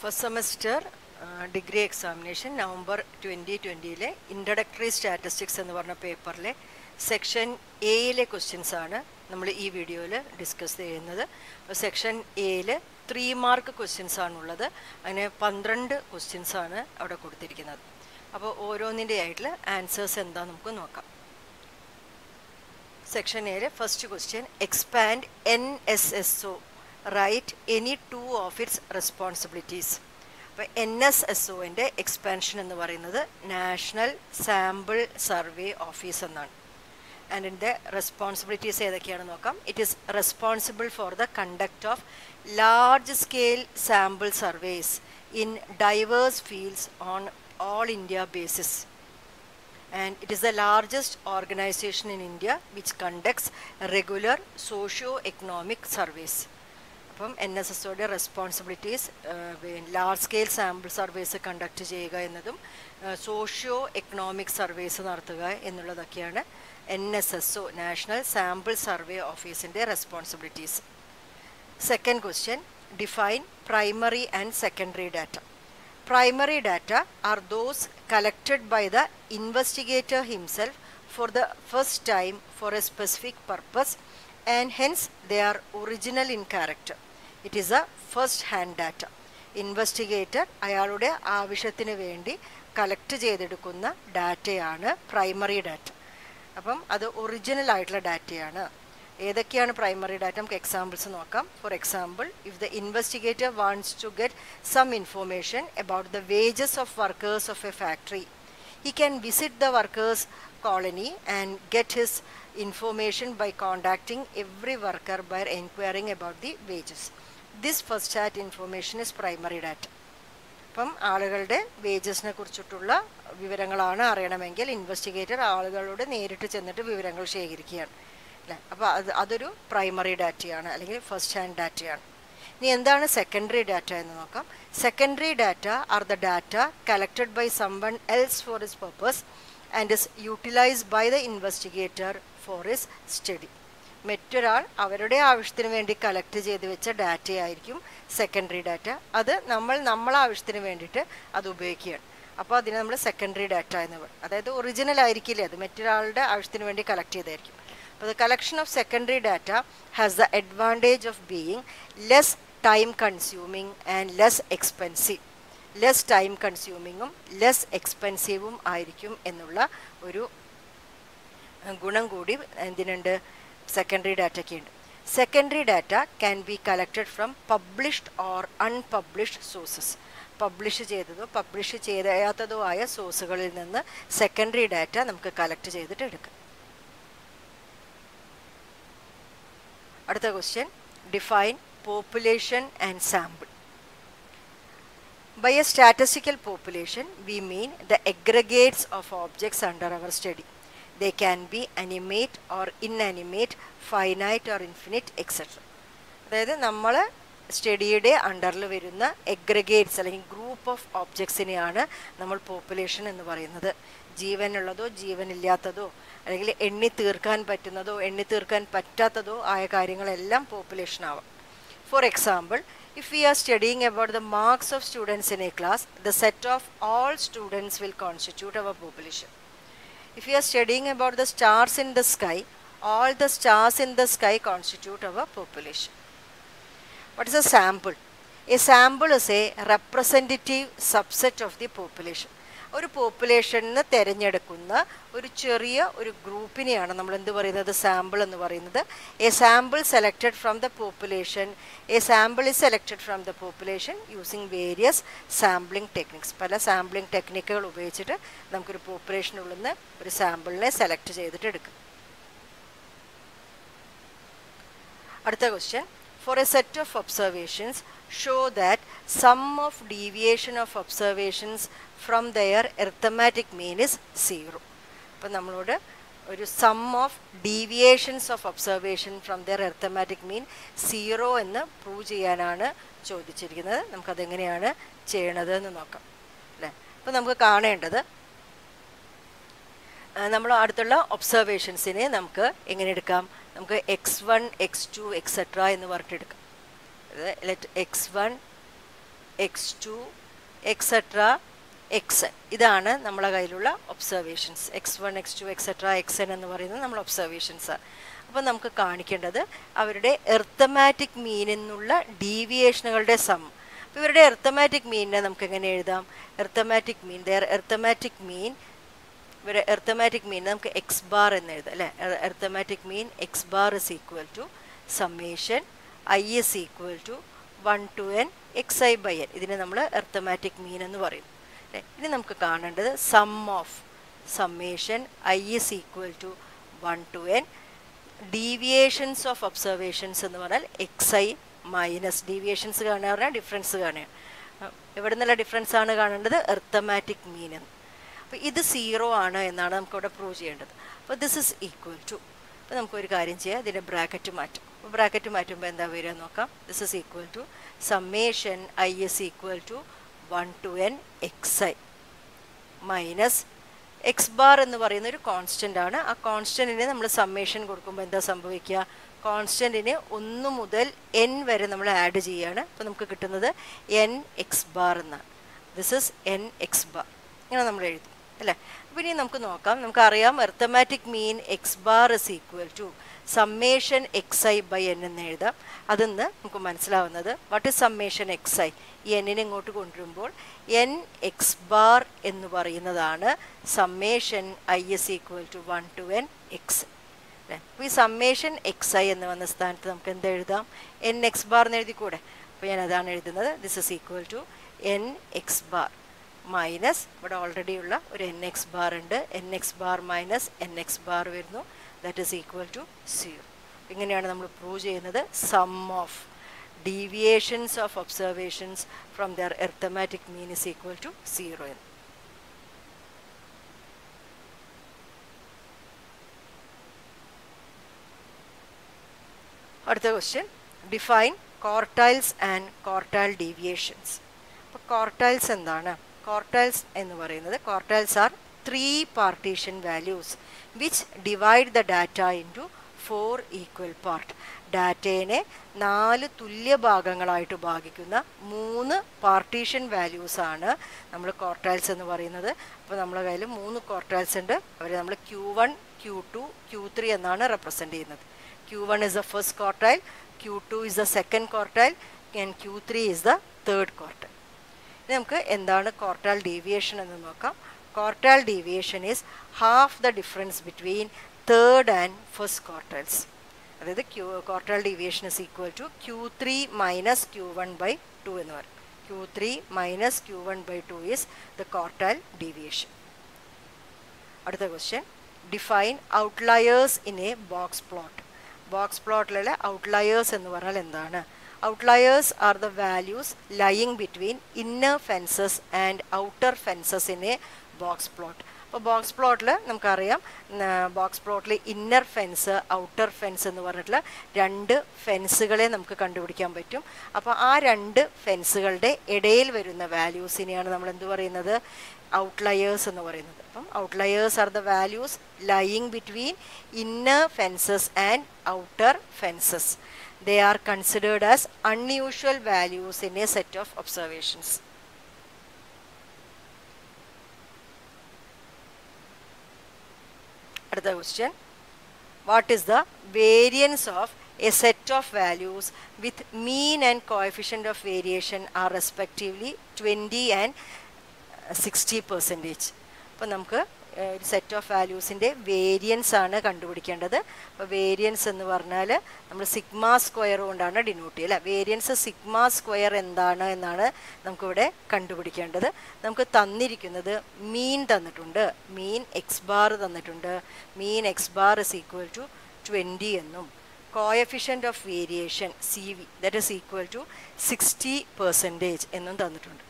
First semester degree examination November twenty ട്വന്റിയിലെ introductory statistics എന്ന് പറഞ്ഞ പേപ്പറിലെ section എയിലെ ക്വസ്റ്റ്യൻസ് ആണ് നമ്മൾ ഈ വീഡിയോയിൽ ഡിസ്കസ് ചെയ്യുന്നത്. സെക്ഷൻ എയിൽ ത്രീ മാർക്ക് ക്വസ്റ്റ്യൻസ് ആണുള്ളത്. അതിന് പന്ത്രണ്ട് ക്വസ്റ്റ്യൻസ് ആണ് അവിടെ കൊടുത്തിരിക്കുന്നത്. അപ്പോൾ ഓരോന്നിന്റെ ആയിട്ടുള്ള ആൻസേഴ്സ് എന്താ നമുക്ക് നോക്കാം. സെക്ഷൻ എയിലെ first question expand N S S O write any two of its responsibilities അപ്പോൾ എൻ എസ് എസ് ഒന്റെ എക്സ്പാൻഷൻ എന്ന് പറയുന്നത് നാഷണൽ സാമ്പിൾ സർവേ ഓഫീസ് എന്നാണ്. ആൻഡ് ഇതിന്റെ റെസ്പോൺസിബിലിറ്റീസ് ഏതൊക്കെയാണെന്ന് നോക്കാം. It is responsible for the conduct of large scale sample surveys in diverse fields on all India basis and it is the largest organization in India which conducts regular socio-economic surveys. അപ്പം N S S ഒയുടെ responsibilities large scale sample surveys conduct ചെയ്യുക എന്നതും socio economic surveys നടത്തുക എന്നുള്ളതൊക്കെയാണ് N S S O national sample survey ഓഫീസിന്റെ responsibilities second question define primary and secondary data primary data are those collected by the investigator himself for the first time for a specific purpose and hence they are original in character. It is a first hand data investigator അയാളുടെ ആവശ്യത്തിന് വേണ്ടി collect ചെയ്തെടുക്കുന്ന ഡാറ്റയാണ് primary data അപ്പം അത് original ആയിട്ടുള്ള ഡാറ്റയാണ് ഏതൊക്കെയാണ് പ്രൈമറി ഡാറ്റ നമുക്ക് എക്സാമ്പിൾസ് നോക്കാം. For example if the investigator wants to get some information about the wages of workers of a factory he can visit the workers colony and get his information by contacting every worker by inquiring about the wages. This first chat information is primary data അപ്പം ആളുകളുടെ വേജസിനെ കുറിച്ചിട്ടുള്ള വിവരങ്ങളാണ് അറിയണമെങ്കിൽ investigator ആളുകളോട് നേരിട്ട് ചെന്നിട്ട് വിവരങ്ങൾ ശേഖരിക്കുകയാണ്. അല്ലേ? അപ്പോൾ അത് അതൊരു പ്രൈമറി ഡാറ്റയാണ് അല്ലെങ്കിൽ ഫസ്റ്റ് ഹാൻഡ് ഡാറ്റയാണ് ഇനി എന്താണ് സെക്കൻഡറി ഡാറ്റ എന്ന് നോക്കാം. Secondary data are the data collected by someone else for his purpose and is utilized by the investigator for his study മറ്റൊരാൾ അവരുടെ ആവശ്യത്തിന് വേണ്ടി കളക്ട് ചെയ്ത് വെച്ച ഡാറ്റയായിരിക്കും സെക്കൻഡറി ഡാറ്റ അത് നമ്മൾ നമ്മളെ ആവശ്യത്തിന് വേണ്ടിയിട്ട് അത് ഉപയോഗിക്കുകയാണ്. അപ്പോൾ അതിനെ നമ്മൾ സെക്കൻഡറി ഡാറ്റ എന്ന് പറയും. അതായത് ഒറിജിനൽ ആയിരിക്കില്ല അത്? മറ്റൊരാളുടെ ആവശ്യത്തിന് വേണ്ടി കളക്ട് ചെയ്തായിരിക്കും. അപ്പോൾ the collection of secondary data has the advantage of being less time consuming and less expensive less time കൺസ്യൂമിങ്ങും less എക്സ്പെൻസീവും ആയിരിക്കും എന്നുള്ള ഒരു ഗുണം കൂടി എന്തിനുണ്ട്? Secondary ഡാറ്റയ്ക്കുണ്ട് secondary data can be collected from published or unpublished sources published ചെയ്തതോ publish ചെയ്യാത്തതോ ആയ സോഴ്സുകളിൽ നിന്ന് സെക്കൻഡറി ഡാറ്റ നമുക്ക് കളക്ട് ചെയ്തിട്ട് എടുക്കാം. അടുത്ത question define population and sample by a statistical population we mean the aggregates of objects under our study they can be animate or inanimate, finite or infinite, etc. അതായത് നമ്മൾ സ്റ്റഡിയുടെ അണ്ടറിൽ വരുന്ന എഗ്രഗേറ്റ്സ് അല്ലെങ്കിൽ group of ഓബ്ജക്ട്സിനെയാണ് നമ്മൾ population എന്ന് പറയുന്നത് ജീവനുള്ളതോ ജീവനില്ലാത്തതോ അല്ലെങ്കിൽ എണ്ണി തീർക്കാൻ പറ്റുന്നതോ എണ്ണി തീർക്കാൻ പറ്റാത്തതോ ആയ കാര്യങ്ങളെല്ലാം പോപ്പുലേഷൻ ആവാം for example if we are studying about the marks of students in a class the set of all students will constitute our population. If we are studying about the stars in the sky, all the stars in the sky constitute our population. What is a sample? A sample is a representative subset of the population. ഒരു പോപ്പുലേഷനിൽ നിന്ന് തിരഞ്ഞെടുക്കുന്ന ഒരു ചെറിയ ഒരു ഗ്രൂപ്പിനെയാണ് നമ്മൾ എന്ത് പറയുന്നത്? Sample എന്ന് പറയുന്നത്. A sample selected from the population a sample is selected from the population using various sampling techniques പല സാമ്പിളിംഗ് ടെക്നിക്കുകൾ ഉപയോഗിച്ചിട്ട് നമുക്കൊരു പോപ്പുലേഷനുള്ളിൽ നിന്ന് ഒരു സാമ്പിളിനെ സെലക്ട് ചെയ്തിട്ട് എടുക്കാം. അടുത്ത question for a set of observations show that sum of deviation of observations from their arithmetic mean is zero അപ്പം നമ്മളോട് ഒരു sum of deviations of observation from their arithmetic mean zero എന്ന് പ്രൂവ് ചെയ്യാനാണ് ചോദിച്ചിരിക്കുന്നത്. നമുക്കതെങ്ങനെയാണ് ചെയ്യണത് എന്ന് നോക്കാം. അല്ലേ? അപ്പം നമുക്ക് കാണേണ്ടത് നമ്മൾ അടുത്തുള്ള ഒബ്സർവേഷൻസിനെ നമുക്ക് എങ്ങനെ എടുക്കാം? നമുക്ക് X one X two etcetera എന്ന് പറഞ്ഞിട്ട് എടുക്കാം. Let X one X two etcetera X ഇതാണ് നമ്മളെ കയ്യിലുള്ള observations X one X two etcetera X N എന്ന് പറയുന്നത് നമ്മൾ ഒബ്സർവേഷൻസ് അപ്പോൾ നമുക്ക് കാണിക്കേണ്ടത് അവരുടെ എർത്തമാറ്റിക് മീനിൽ നിന്നുള്ള ഡീവിയേഷനുകളുടെ സം അപ്പോൾ ഇവരുടെ എർത്തമാറ്റിക് മീനിനെ നമുക്ക് എങ്ങനെ എഴുതാം? Arithmetic mean there arithmetic mean ഇവരെ എർത്തമാറ്റിക് മീൻ നമുക്ക് എക്സ് ബാർ എന്ന് എഴുതാം അല്ലേ? Arithmetic mean X bar is equal to summation I is equal to one to N X I by N ഇതിനെ നമ്മൾ എർത്തമാറ്റിക് മീൻ എന്ന് പറയും. അല്ലേ ഇനി നമുക്ക് കാണേണ്ടത് sum of summation I is equal to one to N deviations of observations എന്ന് പറഞ്ഞാൽ എക്സ് ഐ മൈനസ് ഡീവിയേഷൻസ് കാണുക പറഞ്ഞാൽ ഡിഫറൻസ് കാണുക. എവിടെ നിന്നുള്ള ഡിഫറൻസ് ആണ് കാണേണ്ടത്? എർത്തമാറ്റിക് മീൻ എന്ന്. അപ്പോൾ ഇത് സീറോ ആണ് എന്നാണ് നമുക്കിവിടെ പ്രൂവ് ചെയ്യേണ്ടത്. അപ്പോൾ ദിസ് ഇസ് ഈക്വൽ ടു അപ്പോൾ നമുക്കൊരു കാര്യം ചെയ്യാം. ഇതിന്റെ ബ്രാക്കറ്റ് മാറ്റും. അപ്പോൾ ബ്രാക്കറ്റ് മാറ്റുമ്പോൾ എന്താ വരിക നോക്കാം. This is equal to summation I is equal to one to N X I minus X bar എന്ന് പറയുന്ന ഒരു കോൺസ്റ്റന്റ് ആണ്. ആ കോൺസ്റ്റന്റിന് നമ്മൾ സമ്മേഷൻ കൊടുക്കുമ്പോൾ എന്താ സംഭവിക്കുക? കോൺസ്റ്റന്റിന് ഒന്ന് മുതൽ എൻ വരെ നമ്മൾ ആഡ് ചെയ്യുകയാണ് അപ്പോൾ നമുക്ക് കിട്ടുന്നത് എൻ എക്സ് ബാർ എന്നാണ്. This is N X bar. ഇങ്ങനെ നമ്മൾ എഴുതും. അല്ലേ? അപ്പോൾ ഇനി നമുക്ക് നോക്കാം. നമുക്കറിയാം arithmetic mean X bar is equal to summation X I by N എന്ന് എഴുതാം. അതിന്ന് നമുക്ക് മനസ്സിലാവുന്നത് what is summation X I ഈ എന്നിനെ ഇങ്ങോട്ട് കൊണ്ടുവരുമ്പോൾ എൻ എക്സ് ബാർ എന്ന് പറയുന്നതാണ് summation I is equal to one to N X അപ്പോൾ ഈ സമ്മേഷൻ എക്സ് ഐ എന്ന് വന്ന സ്ഥാനത്ത് നമുക്ക് എന്ത് എഴുതാം? എൻ എക്സ് ബാർ എന്ന് എഴുതിക്കൂടെ? അപ്പോൾ ഞാൻ അതാണ് എഴുതുന്നത്. This is equal to N X bar minus ഇവിടെ ഓൾറെഡി ഉള്ള ഒരു എൻ എക്സ് ബാർ ഉണ്ട്. N X bar minus N X bar വരുന്നു. That is equal to zero ഇങ്ങനെയാണ് നമ്മൾ പ്രൂവ് ചെയ്യുന്നത് sum of deviations of observations from their arithmetic mean is equal to zero എന്ന്. അടുത്ത question define quartiles and quartile deviations അപ്പോൾ quartiles എന്താണ്? Quartiles എന്ന് പറയുന്നത് quartiles are three partition values which divide the data into four equal part ഡാറ്റേനെ നാല് തുല്യ ഭാഗങ്ങളായിട്ട് ഭാഗിക്കുന്ന മൂന്ന് partition വാല്യൂസാണ് നമ്മൾ ക്വാർട്ടൈൽസ് എന്ന് പറയുന്നത്. അപ്പോൾ നമ്മളെ കയ്യിൽ മൂന്ന് ക്വാർട്ടൈൽസ് ഉണ്ട്. അവർ നമ്മൾ Q one Q two Q three എന്നാണ് റെപ്രസെന്റ് ചെയ്യുന്നത്. Q one is the first quartile Q two is the second quartile and Q three is the third quartile ഇനി നമുക്ക് എന്താണ് ക്വാർട്ടൈൽ ഡീവിയേഷൻ എന്ന് നോക്കാം. Quartile deviation is half the difference between third and first quartiles. അതായത് Q quartile deviation is equal to Q three minus Q one by two എന്ന് പറയും. Q three minus Q one by two is the quartile deviation അടുത്ത question define outliers in a box plot box പ്ലോട്ടിലെ outliers എന്ന് പറഞ്ഞാൽ എന്താണ്? Outliers are the values lying between inner fences and outer fences in a box plot അപ്പോൾ box പ്ലോട്ടിൽ നമുക്കറിയാം box പ്ലോട്ടിൽ inner fence outer fence എന്ന് പറഞ്ഞിട്ടുള്ള രണ്ട് ഫെൻസുകളെ നമുക്ക് കണ്ടുപിടിക്കാൻ പറ്റും. അപ്പോൾ ആ രണ്ട് ഫെൻസുകളുടെ ഇടയിൽ വരുന്ന വാല്യൂസിനെയാണ് നമ്മൾ എന്ത് പറയുന്നത്? ഔട്ട്ലയേഴ്സ് എന്ന് പറയുന്നത്. അപ്പം outliers are the values lying between inner fences and outer fences they are considered as unusual values in a set of observations. അടുത്ത question what is the variance of a set of values with mean and coefficient of variation are respectively twenty and sixty percentage അപ്പോൾ നമുക്ക് set of വാല്യൂസിന്റെ variance ആണ് കണ്ടുപിടിക്കേണ്ടത്. അപ്പോൾ variance എന്ന് പറഞ്ഞാൽ നമ്മൾ sigma square കൊണ്ടാണ് ഡിനോട്ട് ചെയ്യുക അല്ലേ? വേരിയൻസ് സിഗ്മ സ്ക്വയർ എന്താണ് എന്നാണ് നമുക്കിവിടെ കണ്ടുപിടിക്കേണ്ടത്. നമുക്ക് തന്നിരിക്കുന്നത് മീൻ തന്നിട്ടുണ്ട്. മീൻ എക്സ് ബാർ തന്നിട്ടുണ്ട്. Mean X bar is equal to twenty എന്നും. Coefficient of variation C V that is equal to sixty percentage എന്നും തന്നിട്ടുണ്ട്.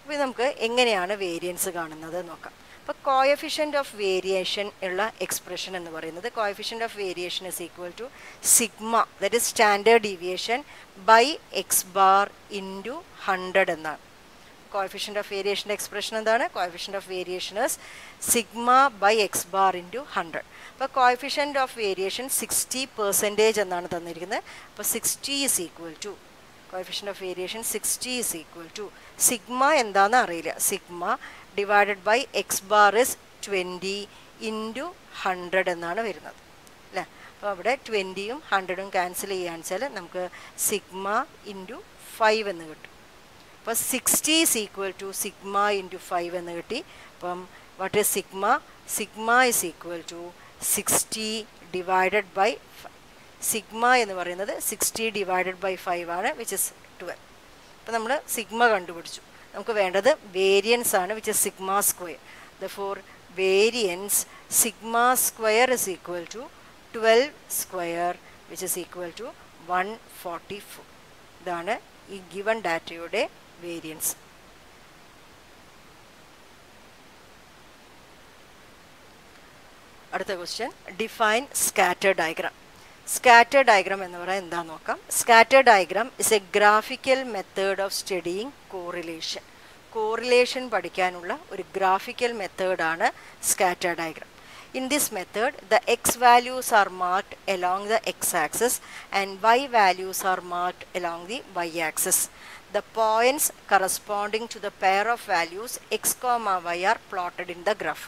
അപ്പോൾ നമുക്ക് എങ്ങനെയാണ് വേരിയൻസ് കാണുന്നത് നോക്കാം. അപ്പോൾ കോയഫിഷ്യന്റ് ഓഫ് വേരിയേഷൻ ഉള്ള എക്സ്പ്രഷൻ എന്ന് പറയുന്നത് coefficient of variation is equal to sigma that is standard deviation by X bar into hundred എന്നാണ്. കോയഫിഷ്യന്റ് ഓഫ് വേരിയേഷന്റെ എക്സ്പ്രഷൻ എന്താണ്? Coefficient of variation is sigma by X bar into hundred അപ്പോൾ coefficient of variation sixty percentage എന്നാണ് തന്നിരിക്കുന്നത്. അപ്പോൾ sixty is equal to coefficient of variation sixty is equal to sigma എന്താണെന്ന് അറിയില്ല. Sigma divided by X bar is twenty into hundred എന്നാണ് വരുന്നത്. അല്ലേ? അപ്പോൾ അവിടെ ട്വന്റിയും ഹൺഡ്രഡും ക്യാൻസൽ ചെയ്യാന്ന് വെച്ചാൽ നമുക്ക് സിഗ്മ ഇന്റു ഫൈവ് എന്ന് കിട്ടും. അപ്പോൾ sixty is equal to sigma into five എന്ന് കിട്ടി. അപ്പം what is sigma sigma is equal to sixty divided by sigma എന്ന് പറയുന്നത് സിക്സ്റ്റി ഡിവൈഡഡ് ബൈ ഫൈവ് ആണ് വിച്ച് ഇസ് ട്വൽവ് അപ്പോൾ നമ്മൾ സിഗ്മ കണ്ടുപിടിച്ചു. നമുക്ക് വേണ്ടത് വേരിയൻസ് ആണ് which is sigma square the four variance sigma square is equal to twelve square which is equal to one forty four ഇതാണ് ഈ ഗിവൺ ഡാറ്റയുടെ വേരിയൻസ് അടുത്ത question define scatter diagram scatter diagram എന്ന് പറയാൻ എന്താ നോക്കാം? Scatter diagram is a graphical method of studying correlation correlation പഠിക്കാനുള്ള ഒരു ഗ്രാഫിക്കൽ മെത്തേഡാണ് scatter diagram. In this method the X values are marked along the X axis and Y values are marked along the Y axis the points corresponding to the pair of values X comma Y are plotted in the graph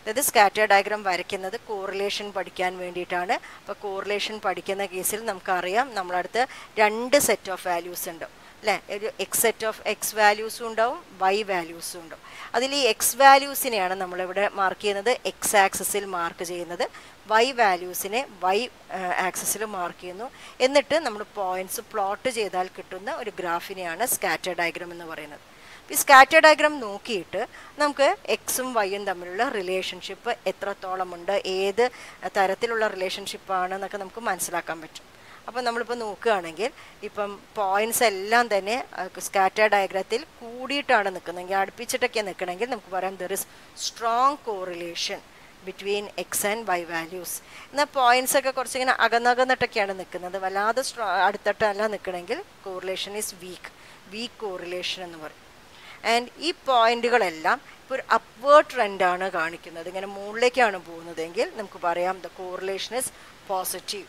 അതായത് scatter diagram വരയ്ക്കുന്നത് correlation പഠിക്കാൻ വേണ്ടിയിട്ടാണ്. അപ്പോൾ correlation പഠിക്കുന്ന കേസിൽ നമുക്കറിയാം നമ്മളടുത്ത് രണ്ട് സെറ്റ് ഓഫ് വാല്യൂസ് ഉണ്ട്. അല്ലേ? ഒരു എക്സ് സെറ്റ് ഓഫ് എക്സ് വാല്യൂസും ഉണ്ടാവും വൈ വാല്യൂസും ഉണ്ടാവും. അതിൽ ഈ എക്സ് വാല്യൂസിനെയാണ് നമ്മളിവിടെ മാർക്ക് ചെയ്യുന്നത്. എക്സ് ആക്സസിൽ മാർക്ക് ചെയ്യുന്നത്. വൈ വാല്യൂസിനെ വൈ ആക്സസിൽ മാർക്ക് ചെയ്യുന്നു. എന്നിട്ട് നമ്മൾ പോയിന്റ്സ് പ്ലോട്ട് ചെയ്താൽ കിട്ടുന്ന ഒരു ഗ്രാഫിനെയാണ് സ്കാറ്റർ ഡയഗ്രാം എന്ന് പറയുന്നത്. ഈ സ്കാറ്റർ ഡയഗ്രാം നോക്കിയിട്ട് നമുക്ക് എക്സും വൈയും തമ്മിലുള്ള റിലേഷൻഷിപ്പ് എത്രത്തോളമുണ്ട് ഏത് തരത്തിലുള്ള റിലേഷൻഷിപ്പാണ് എന്നൊക്കെ നമുക്ക് മനസ്സിലാക്കാൻ പറ്റും. അപ്പോൾ നമ്മളിപ്പോൾ നോക്കുകയാണെങ്കിൽ ഇപ്പം പോയിന്റ്സ് എല്ലാം തന്നെ സ്കാറ്റർ ഡയഗ്രത്തിൽ കൂടിയിട്ടാണ് നിൽക്കുന്നതെങ്കിൽ അടുപ്പിച്ചിട്ടൊക്കെ നിൽക്കണമെങ്കിൽ നമുക്ക് പറയാം there is strong correlation between X and Y values എന്നാൽ പോയിന്റ്സ് ഒക്കെ കുറച്ചിങ്ങനെ അകന്നകന്നിട്ടൊക്കെയാണ് നിൽക്കുന്നത്. വല്ലാതെ സ്ട്രോ അടുത്തിട്ടല്ല നിൽക്കണമെങ്കിൽ correlation is weak weak correlation എന്ന് പറയും. ആൻഡ് ഈ പോയിന്റുകളെല്ലാം ഇപ്പോൾ ഒരു അപ്വേർഡ് ട്രെൻഡാണ് കാണിക്കുന്നത്. ഇങ്ങനെ മുകളിലേക്കാണ് പോകുന്നതെങ്കിൽ നമുക്ക് പറയാം the correlation is positive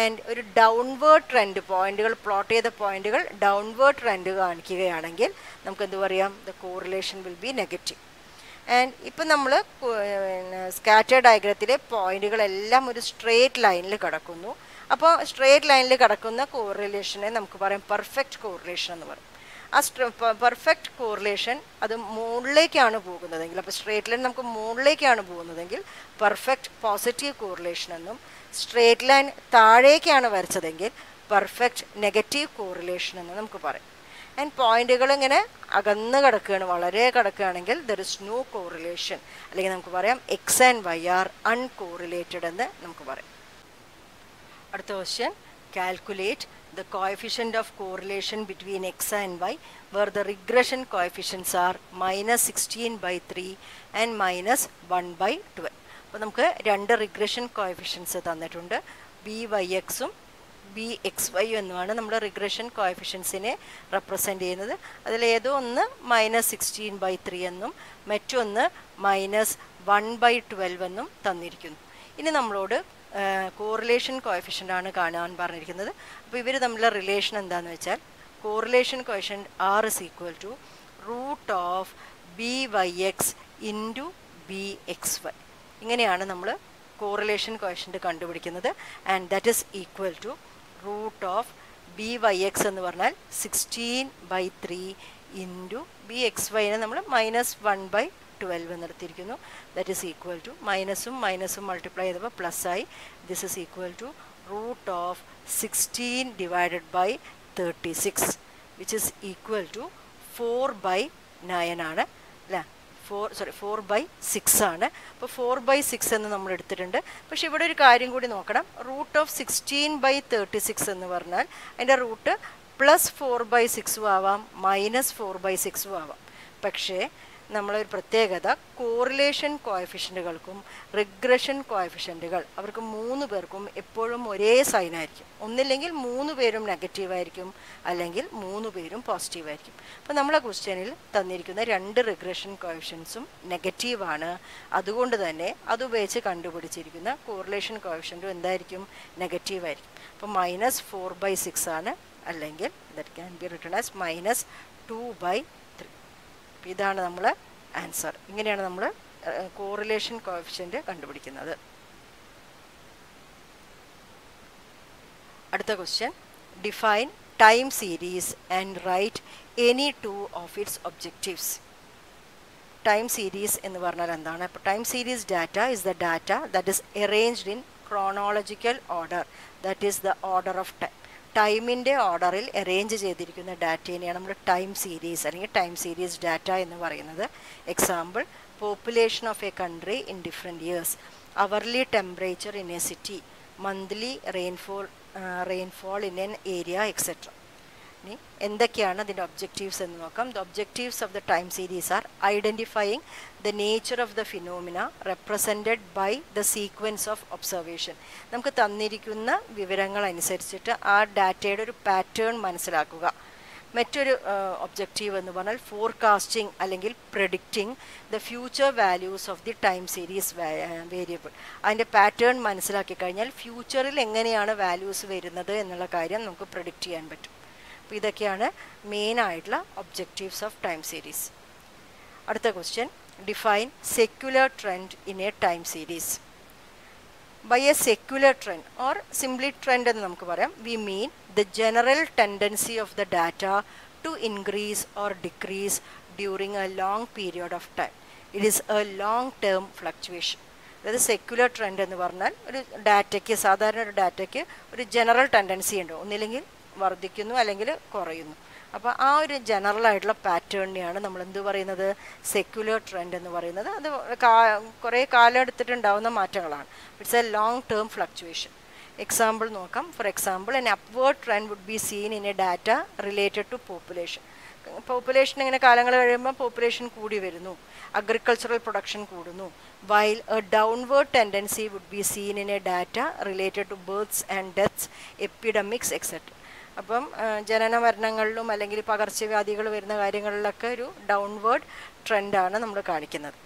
and ഒരു ഡൗൺവേർഡ് ട്രെൻഡ് പോയിന്റുകൾ പ്ലോട്ട് ചെയ്ത പോയിന്റുകൾ ഡൗൺവേർഡ് ട്രെൻഡ് കാണിക്കുകയാണെങ്കിൽ നമുക്ക് എന്ത് പറയാം? The correlation will be negative and ഇപ്പം നമ്മൾ സ്കാറ്റർ ഡയഗ്രത്തിലെ പോയിന്റുകളെല്ലാം ഒരു സ്ട്രേറ്റ് ലൈനിൽ കിടക്കുന്നു. അപ്പോൾ സ്ട്രേറ്റ് ലൈനിൽ കിടക്കുന്ന കോറിലേഷനെ നമുക്ക് പറയാം പെർഫെക്റ്റ് കോറിലേഷൻ എന്ന് പറയും. ആ പെർഫെക്റ്റ് കോറിലേഷൻ അത് മുകളിലേക്കാണ് പോകുന്നതെങ്കിൽ അപ്പോൾ സ്ട്രേറ്റ് ലൈൻ നമുക്ക് മുകളിലേക്കാണ് പോകുന്നതെങ്കിൽ പെർഫെക്റ്റ് പോസിറ്റീവ് കോറിലേഷൻ എന്നും സ്ട്രേറ്റ് ലൈൻ താഴേക്കാണ് വരച്ചതെങ്കിൽ പെർഫെക്റ്റ് നെഗറ്റീവ് കോറിലേഷൻ എന്ന് നമുക്ക് പറയാം. ആൻഡ് പോയിന്റുകൾ ഇങ്ങനെ അകന്ന് കിടക്കുകയാണ് വളരെ കിടക്കുകയാണെങ്കിൽ ദർ ഇസ് നോ കോറിലേഷൻ അല്ലെങ്കിൽ നമുക്ക് പറയാം X and Y are uncorrelated എന്ന് നമുക്ക് പറയാം. അടുത്ത question calculate the coefficient of correlation between x and y where the regression coefficients are minus 16 by 3 and minus 1 by 12. അപ്പോൾ നമുക്ക് രണ്ട് റിഗ്രഷൻ കോയഫിഷ്യൻസ് തന്നിട്ടുണ്ട്. ബി വൈ എക്സും ബി എക്സ് വൈ എന്നുമാണ് നമ്മൾ റിഗ്രഷൻ കോയഫിഷ്യൻസിനെ റെപ്രസെന്റ് ചെയ്യുന്നത്. അതിൽ ഏതോ ഒന്ന് മൈനസ് സിക്സ്റ്റീൻ ബൈ ത്രീ എന്നും മറ്റൊന്ന് മൈനസ് വൺ ബൈ ട്വൽവ് എന്നും തന്നിരിക്കുന്നു. ഇനി നമ്മളോട് കോറിലേഷൻ കോയഫിഷ്യന്റ് ആണ് കാണാൻ പറഞ്ഞിരിക്കുന്നത്. അപ്പോൾ ഇവർ തമ്മിലുള്ള റിലേഷൻ എന്താണെന്ന് വെച്ചാൽ correlation coefficient R is equal to root of B Y X into B X Y ഇങ്ങനെയാണ് നമ്മൾ കോറിലേഷൻ കോയഫിഷ്യന്റ് കണ്ടുപിടിക്കുന്നത്. And that is equal to root of B Y X എന്ന് പറഞ്ഞാൽ sixteen by three into B X വൈനെ നമ്മൾ minus one by twelve എന്നെടുത്തിരിക്കുന്നു that is equal to മൈനസും മൈനസും multiply ചെയ്തപ്പോൾ പ്ലസ് ആയി. This is equal to root of sixteen divided by thirty six which is equal to four by nine ആണ്. അല്ലേ? Four sorry four by six ആണ്. അപ്പോൾ four by six എന്ന് നമ്മൾ എടുത്തിട്ടുണ്ട്. പക്ഷേ ഇവിടെ ഒരു കാര്യം കൂടി നോക്കണം. Root of sixteen by thirty six എന്ന് പറഞ്ഞാൽ അതിന്റെ റൂട്ട് പ്ലസ് ഫോർ ബൈ സിക്സും ആവാം മൈനസ് ഫോർ ബൈ സിക്സും ആവാം. പക്ഷേ നമ്മളൊരു പ്രത്യേകത കോറിലേഷൻ കോയഫിഷ്യന്റുകൾക്കും റിഗ്രഷൻ കോയഫിഷ്യന്റുകൾ അവർക്ക് മൂന്ന് പേർക്കും എപ്പോഴും ഒരേ സൈൻ ആയിരിക്കും. ഒന്നില്ലെങ്കിൽ മൂന്ന് പേരും നെഗറ്റീവ് ആയിരിക്കും അല്ലെങ്കിൽ മൂന്ന് പേരും പോസിറ്റീവ് ആയിരിക്കും. അപ്പോൾ നമ്മളെ ക്വസ്റ്റ്യനിൽ തന്നിരിക്കുന്ന രണ്ട് റിഗ്രഷൻ കോയഫിഷ്യൻസും നെഗറ്റീവാണ് അതുകൊണ്ട് തന്നെ അതുപയോഗിച്ച് കണ്ടുപിടിച്ചിരിക്കുന്ന കോറിലേഷൻ കോയഫിഷ്യന്റും എന്തായിരിക്കും? നെഗറ്റീവ് ആയിരിക്കും. അപ്പോൾ മൈനസ് ഫോർ ബൈ സിക്സ് ആണ്. അല്ലെങ്കിൽ that can be return as minus two by ഇതാണ് നമ്മൾ ആൻസർ ഇങ്ങനെയാണ് നമ്മൾ കോറിലേഷൻ കോഫിഷ്യന്റ് കണ്ടുപിടിക്കുന്നത്. അടുത്ത question define time series and write any two of its objectives time series എന്ന് പറഞ്ഞാൽ എന്താണ്? അപ്പോൾ time series data is the data that is arranged in chronological order that is the order of time ടൈമിന്റെ ഓർഡറിൽ arrange ചെയ്തിരിക്കുന്ന ഡാറ്റേനെയാണ് നമ്മൾ time series അല്ലെങ്കിൽ ടൈം സീരീസ് ഡാറ്റ എന്ന് പറയുന്നത്. Example population of a country in different years hourly temperature in a city monthly rainfall rainfall in an area etcetera ഇനി എന്തൊക്കെയാണ് അതിന്റെ ഒബ്ജക്റ്റീവ്സ് എന്ന് നോക്കാം. The objectives of the time series are identifying the nature of the phenomena represented by the sequence of observation നമുക്ക് തന്നിരിക്കുന്ന വിവരങ്ങൾ അനുസരിച്ചിട്ട് ആ ഡാറ്റയുടെ ഒരു പാറ്റേൺ മനസ്സിലാക്കുക. മറ്റൊരു ഒബ്ജക്റ്റീവ് എന്ന് പറഞ്ഞാൽ ഫോർകാസ്റ്റിംഗ് അല്ലെങ്കിൽ predicting the future values of the time series variable അതിന്റെ പാറ്റേൺ മനസ്സിലാക്കി കഴിഞ്ഞാൽ ഫ്യൂച്ചറിൽ എങ്ങനെയാണ് വാല്യൂസ് വരുന്നത് എന്നുള്ള കാര്യം നമുക്ക് പ്രഡിക്റ്റ് ചെയ്യാൻ പറ്റും. അപ്പോൾ ഇതൊക്കെയാണ് മെയിൻ ആയിട്ടുള്ള ഒബ്ജക്റ്റീവ്സ് ഓഫ് ടൈം സീരീസ് അടുത്ത question define secular trend in a time series by a secular trend or simply trend എന്ന് നമുക്ക് പറയാം. We mean the general tendency of the data to increase or decrease during a long period of time it is a long term fluctuation അതായത് secular trend എന്ന് പറഞ്ഞാൽ ഒരു ഡാറ്റയ്ക്ക് സാധാരണ ഒരു ഡാറ്റയ്ക്ക് ഒരു ജനറൽ ടെൻഡൻസി ഉണ്ട്. ഒന്നില്ലെങ്കിൽ വർദ്ധിക്കുന്നു അല്ലെങ്കിൽ കുറയുന്നു. അപ്പോൾ ആ ഒരു ജനറൽ ആയിട്ടുള്ള പാറ്റേണിനെയാണ് നമ്മൾ എന്ത് പറയുന്നത്? സെക്യുലർ ട്രെൻഡ് എന്ന് പറയുന്നത്. അത് കുറേ കാലം എടുത്തിട്ടുണ്ടാവുന്ന മാറ്റങ്ങളാണ്. It's a long term fluctuation example നോക്കാം. For example an upward trend would be seen in a data related to population population ഇങ്ങനെ കാലങ്ങൾ കഴിയുമ്പോൾ പോപ്പുലേഷൻ കൂടി വരുന്നു. അഗ്രികൾച്ചറൽ പ്രൊഡക്ഷൻ കൂടുന്നു. While a downward tendency would be seen in a data related to births and deaths epidemics etcetera അപ്പം ജനന മരണങ്ങളിലും അല്ലെങ്കിൽ പകർച്ചവ്യാധികൾ വരുന്ന കാര്യങ്ങളിലൊക്കെ ഒരു ഡൗൺവേർഡ് ട്രെൻഡാണ് നമ്മൾ കാണിക്കുന്നത്.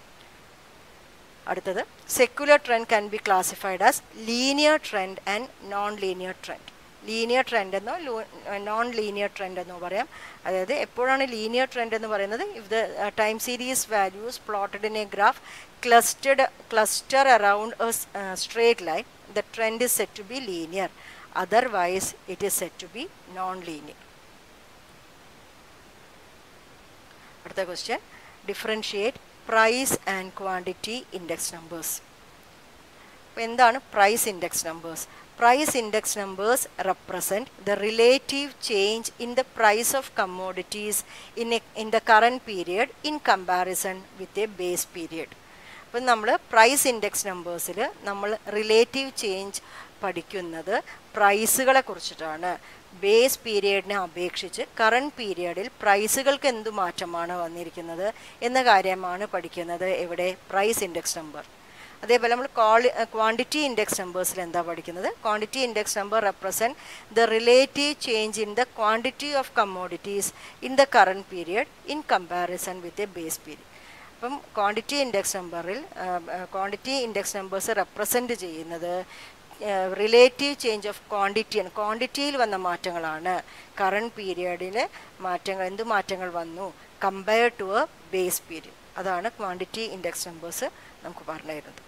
അടുത്തത് secular trend can be classified as linear trend and non linear trend linear trend എന്നോ നോൺ ലീനിയർ ട്രെൻഡ് എന്നോ പറയാം. അതായത് എപ്പോഴാണ് ലീനിയർ ട്രെൻഡ് എന്ന് പറയുന്നത്? If the time series values plotted in a graph clustered cluster around a straight line the trend is set to be linear otherwise it is said to be non-linear. അടുത്ത differentiate price and quantity index numbers അപ്പോൾ എന്താണ് price index numbers price index numbers represent the relative change in the price of commodities in a in the current period in comparison with a base period അപ്പം നമ്മൾ price index നമ്പേഴ്സിൽ നമ്മൾ relative change പഠിക്കുന്നത് പ്രൈസുകളെ കുറിച്ചിട്ടാണ്. Base പീരിയഡിനെ അപേക്ഷിച്ച് current പീരിയഡിൽ പ്രൈസുകൾക്ക് എന്തു മാറ്റമാണ് വന്നിരിക്കുന്നത് എന്ന കാര്യമാണ് പഠിക്കുന്നത്. എവിടെ പ്രൈസ് ഇൻഡെക്സ് നമ്പർ അതേപോലെ നമ്മൾ ക്വാളി ക്വാണ്ടിറ്റി ഇൻഡെക്സ് നമ്പേഴ്സിൽ എന്താ പഠിക്കുന്നത്? Quantity index number represent the relative change in the quantity of commodities in the current period in comparison with a base period അപ്പം ക്വാണ്ടിറ്റി ഇൻഡെക്സ് നമ്പറിൽ ക്വാണ്ടിറ്റി ഇൻഡെക്സ് നമ്പേഴ്സ് റെപ്രസെന്റ് ചെയ്യുന്നത് relative change of quantity ആണ്. ക്വാണ്ടിറ്റിയിൽ വന്ന മാറ്റങ്ങളാണ്. Current പീരിയഡിൽ മാറ്റങ്ങൾ എന്ത് മാറ്റങ്ങൾ വന്നു? Compared to a base period അതാണ് ക്വാണ്ടിറ്റി ഇൻഡെക്സ് നമ്പേഴ്സ് നമുക്ക് പറഞ്ഞു തരുന്നത്.